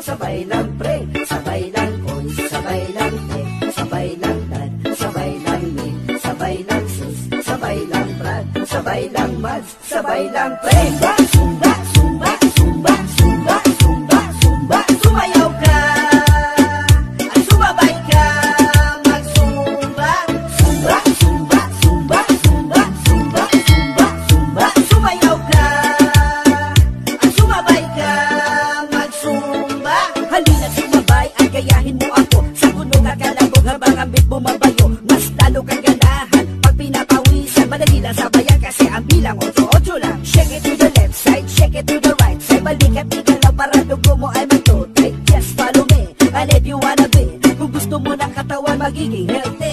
sabay lang pre, sabay lang koy, sabay lang te, sabay lang dad, sabay lang mi, sabay lang sis, sabay lang brad, sabay lang mads, sabay lang pre. Sumba, sumba, beat bumabayo. Mas lalo kang ganahan pag pinapawisan. Madali lang sabayan kasi ang bilang 8-8 lang. Shake it to the left side, shake it to the right side. Balik at igalaw para dugo mo ay magtutay. Just follow me, and if you wanna be, kung gusto mo ng katawan magiging healthy.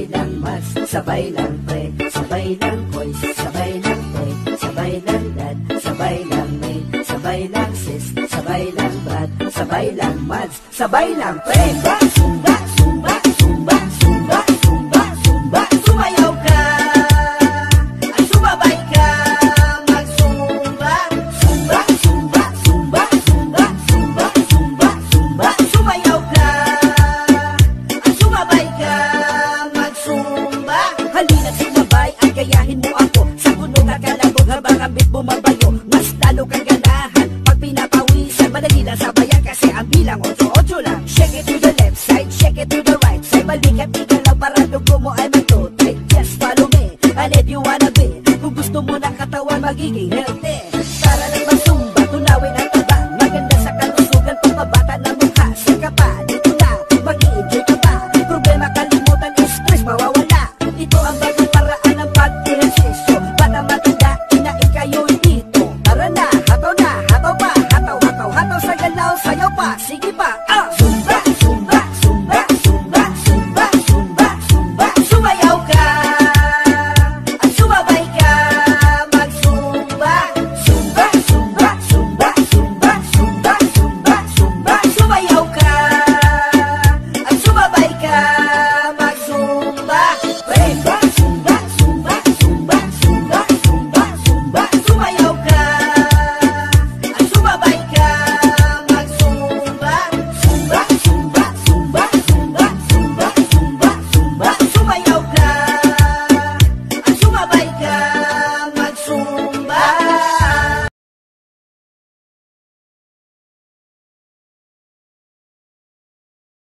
Sabay lang mas, sabay lang pre, sabay lang koy, sabay lang te, sabay lang lad, sabay lang ni, sabay lang sis, sabay lang bad, sabay lang mas, sabay lang pre. Zumba, zumba, zumba, ay gayahin mo ako. Sa puno ka kalabog habang ang beat bumabayo. Mas lalo kang ganahan pag pinapawisan. Madali lang sabayan kasi ang bilang 8-8 lang. Shake it to the left side, shake it to the right side. Balik at igalaw para dugo mo ay magtutay. Just follow me, and if you wanna be, kung gusto mo ng katawan magiging healthy. assim que pá. Ah!